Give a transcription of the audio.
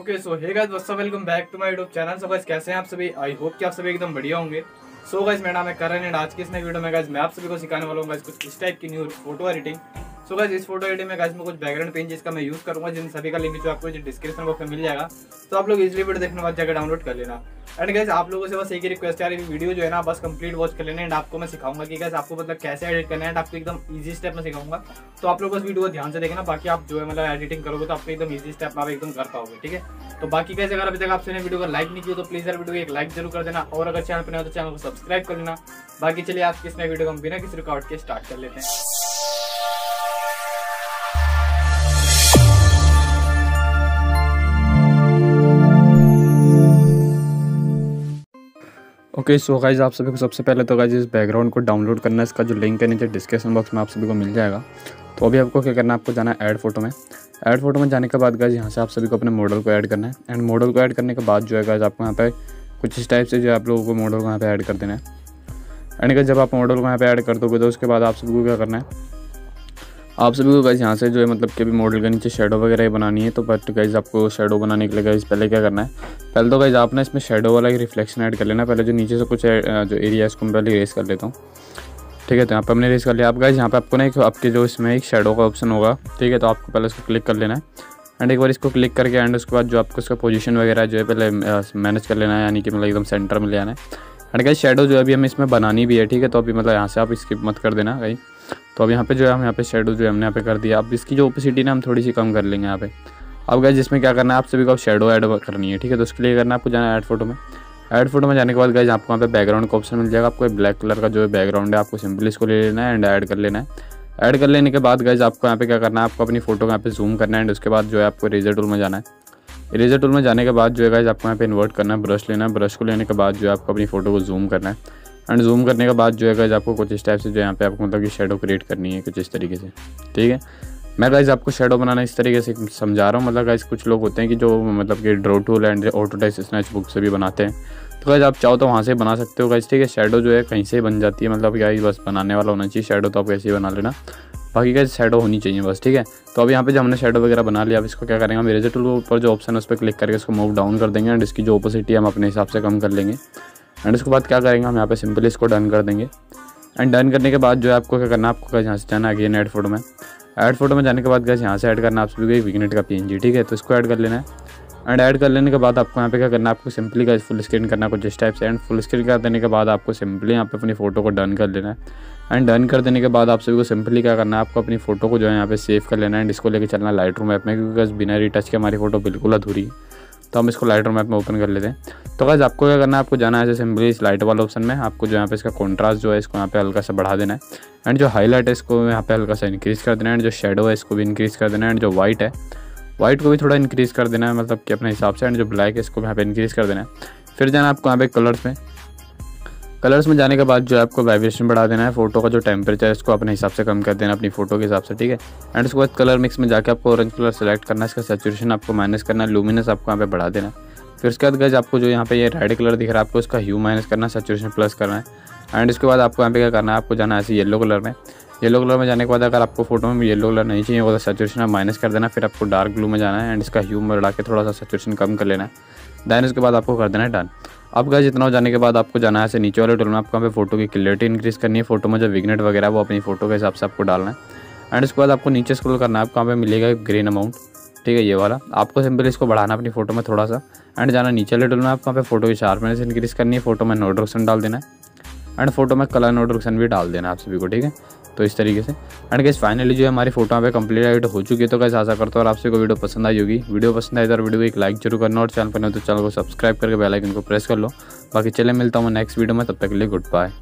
Okay so hey guys up welcome back to my YouTube channel so guys कैसे हैं आप सभी? I hope कि आप सभी एकदम बढ़िया होंगे। सो गाइस मेरा नाम है करण एंड आज की इस नई वीडियो में गाइस मैं आप सभी को सिखाने वाला हूँ गाइस कुछ इस टाइप की new photo editing so guys इस फ़ोटो एडिट में गाइस मैं कुछ बैकग्राउंड पेन जिसका मैं यूज़ करूँगा, जिन सभी का लिंक जो आपको डिस्क्रिप्शन बॉक्स में मिल जाएगा तो आप लोग इजिली वीडियो देखने बाद जाकर डाउनलोड कर लेना। एंड गाइस आप लोगों से बस एक ही रिक्वेस्ट है वीडियो जो है ना, बस कंप्लीट वॉच कर लेना एंड आपको मैं सिखाऊँगा कि गाइस आपको मतलब कैसे एडिट करना है आपको एकदम इजी स्टेप में सिखाऊँगा। तो आप लोग बस वीडियो ध्यान से देखना, बाकी आप जो है मतलब एडिटिंग करोगे तो आपको एकदम इजी स्टेप आप एकदम कर पाओगे, ठीक है? तो बाकी कैसे अगर अभी तक आपसे वीडियो को लाइक नहीं किया तो प्लीज़ यार वीडियो को एक लाइक ज़रूर कर देना, और अगर चैनल पर नहीं हो तो चैनल को सब्सक्राइब कर लेना। बाकी चलिए आप किस नए वीडियो को हम बिना किसी रिकॉर्ड के स्टार्ट कर लेते हैं। ओके सो गाइज़ आप सभी को सबसे पहले तो गाइज़ इस बैकग्राउंड को डाउनलोड करना है। इसका जो लिंक है नीचे डिस्क्रिप्शन बॉक्स में आप सभी को मिल जाएगा। तो अभी आपको क्या करना है, आपको जाना है ऐड फ़ोटो में। ऐड फ़ोटो में जाने के बाद गाइज़ यहाँ से आप सभी को अपने मॉडल को ऐड करना है। एंड मॉडल को ऐड करने के बाद जो है गाइज़ आपको यहाँ पे कुछ इस टाइप से जो आप लोगों को मॉडल को यहाँ पर ऐड कर देना है। एंड जब आप मॉडल को यहाँ पर ऐड कर दोगे तो उसके बाद आप सभी को क्या करना है आप सभी को गाइज़ यहाँ से जो है मतलब कि अभी मॉडल के नीचे शेडो वगैरह बनानी है तो बट गाइज़ आपको शेडो बनाने के लिए गाइज़ पहले क्या करना है, पहले तो गाइज़ आपने इसमें शेडो वाला एक रिफ्लेक्शन ऐड कर लेना पहले जो नीचे से कुछ जो एरिया है, इसको मैं पहले रेस कर लेता हूँ। ठीक है तो यहाँ पर हमने रेस कर लिया। आप गाइज़ यहाँ पे आपको ना एक, आपके जो इसमें एक शेडो का ऑप्शन होगा, ठीक है तो आपको पहले इसको क्लिक कर लेना है। एंड एक बार इसको क्लिक करके एंड उसके बाद जो आपको इसका पोजीशन वगैरह जो है पहले मैनेज कर लेना है, यानी कि मतलब एकदम सेंटर में ले आना है। एंड गाइज़ शेडो जो है अभी हमें इसमें बनानी भी है, ठीक है? तो अभी मतलब यहाँ से आप स्किप मत कर देना कहीं तो अब यहाँ पे जो है हम यहाँ पे शेडो जो है हमने यहाँ पे कर दिया। अब इसकी जो ओपिसिटी ना हम थोड़ी सी कम कर लेंगे यहाँ पे। अब गए जिसमें क्या करना है, आप सभी को शेडो ऐड करनी है, ठीक है? तो उसके लिए करना है आपको जाना है ऐड फ़ोटो में। ऐड फ़ोटो में जाने के बाद गाइज़ आपको यहाँ पे बैकग्राउंड का ऑप्शन मिल जाएगा। आपको ब्लैक कलर का जो है बैकग्राउंड है, आपको सिंपली इसको ले लेना है एंड ऐड कर लेना है। ऐड कर लेने के बाद गाइज़ आपको यहाँ पे क्या करना है, आपको अपनी फ़ोटो यहाँ पे जूम करना है एंड उसके बाद जो है आपको रेजर टूल में जाना है। इरेजर टूल में जाने के बाद जो है गाइज़ आपको यहाँ पे इन्वर्ट करना है ब्रश लेना है। ब्रश को लेने के बाद जो है आपको अपनी फ़ोटो को जूम करना है। एंड जूम करने के बाद जो है गाइज़ आपको कुछ इस टाइप से जो यहाँ पे आपको मतलब कि शेडो क्रिएट करनी है कुछ इस तरीके से। ठीक है? मैं गाइज़ आपको शेडो बनाना इस तरीके से समझा रहा हूँ। मतलब गाइज़ कुछ लोग होते हैं कि जो मतलब कि draw tool and Autodesk SketchBook से भी बनाते हैं। तो गाइज़ आप चाहो तो वहाँ से बना सकते हो गाइज़ ठीक है? शेडो जो है कहीं से बन जाती है। मतलब क्या बस बनाने वाला होना चाहिए। शेडो तो आप कैसे ही बना लेना। बाकी का शेडो होनी चाहिए बस, ठीक है? तो अब यहाँ पे जब हमने शेडो वगैरह बना लिया, अब इसको क्या करेंगे मेरे टूल ऊपर जो ऑप्शन है उस पर क्लिक करके इसको मूव डाउन कर देंगे एंड इसकी जो ओपोसिटी हम अपने हिसाब से कम कर लेंगे। एंड उसके बाद क्या करेंगे, हम यहाँ पे सिंपली इसको डन कर देंगे। एंड डन करने के बाद जो है आपको क्या करना है, आपको यहाँ से जाना अगेन ऐड फ़ोटो में। ऐड फ़ोटो में जाने के बाद गैस यहाँ से ऐड करना, आप सभी को एक विगनेट का पीएनजी ठीक है? तो इसको ऐड कर लेना है। एंड ऐड कर लेने के बाद आपको यहाँ पे क्या करना है, आपको सिंपली का फुल स्क्रीन करना कुछ इस टाइप से। एंड फुल स्क्रीन कर देने के बाद आपको सिंपली यहाँ पे अपनी फ़ोटो को डन कर लेना है। एंड डन कर देने के बाद आप सभी को सिंपली क्या करना है? आपको अपनी फ़ोटो को जो है यहाँ पे सेव कर लेना है एंड इसको लेकर चलना लाइट रूम ऐप में क्योंकि बिना रिटच के हमारी फ़ोटो बिल्कुल अधूरी। तो हम इसको लाइट रूम ऐप में ओपन कर लेते हैं। तो गैस आपको क्या करना है? आपको जाना है ऐसे सिंपली इस लाइट वाले ऑप्शन में। आपको जो यहाँ पे इसका कॉन्ट्रास्ट जो है, इसको यहाँ पे हल्का सा बढ़ा देना है। एंड जो हाईलाइट है, इसको यहाँ पे हल्का सा इंक्रीज़ कर देना है। एंड जो शेडो है, इसको भी इंक्रीज़ कर देना है। एंड जो वाइट है वाइट को भी थोड़ा इंक्रीज़ कर देना है मतलब कि अपने हिसाब से। एंड जो ब्लैक है, इसको यहाँ पे इंक्रीज़ कर देना है। फिर जाना आपको यहाँ पे कलर्स में। कलर्स में जाने के बाद जो है आपको वाइब्रेशन बढ़ा देना है फ़ोटो का जो टेम्परेचर है, इसको अपने हिसाब से कम कर देना, अपनी फ़ोटो के हिसाब से, ठीक है? एंड उसके बाद कलर मिक्स में जाकर आपको ऑरेंज कलर सेलेक्ट करना है, इसका सेचुरेशन आपको माइनस करना है लूमिनस आपको यहाँ पे बढ़ा देना है। फिर उसके बाद गज आपको जो यहाँ पे ये रेड कलर दिख रहा है, आपको इसका ह्यू माइनस करना है सेचुरेशन प्लस करना है। एंड इसके बाद आपको यहाँ पे क्या करना है, आपको जाना है ऐसे येलो कलर में। येलो कलर में जाने के बाद अगर आपको फ़ोटो में येलो कलर नहीं चाहिए होगा तो सेचुरेशन आप माइनस कर देना, फिर आपको डार्क ब्लू में जाना है एंड इसका ह्यू बढ़ा के थोड़ा सा सेचुरेशन कम कर लेना है। दैन उसके बाद आपको कर देना है डन अब गैस इतना हो जाने के बाद आपको जाना है ऐसे नीचे वाले टूल में। आपको यहाँ पे फ़ोटो की क्लियरिटी इंक्रीज़ करनी है। फ़ोटो में जो विगनेट वगैरह है, वो अपनी फ़ोटो के हिसाब से आपको डालना है। एंड इसके बाद आपको नीचे स्क्रॉल करना है, आपको यहाँ पे मिलेगा ग्रीन अमाउंट ठीक है, ये वाला। आपको सिंपल इसको बढ़ाना अपनी फ़ोटो में थोड़ा सा। एंड जाना नीचे वाले टूल में, आपको यहाँ पे फ़ोटो की शार्पनेस इंक्रीज़ करनी है। फ़ोटो में नोट डाल देना है। एंड फ़ोटो में कलर नोटिफिकेशन भी डाल देना आप सभी को, ठीक है? तो इस तरीके से। एंड गैस फाइनली जो है हमारी फ़ोटो यहाँ पे कंप्लीट एडिट हो चुकी है तो कैसे आशा करता हूँ और आपसे को वीडियो पसंद आई होगी। वीडियो पसंद आई तो वीडियो को एक लाइक ज़रूर करना और चैनल पर नहीं तो चैनल को सब्सक्राइब करके बेल आइकन को प्रेस कर लो। बाकी चले मिलता हूँ नेक्स्ट वीडियो में, तब तक के लिए गुड बाय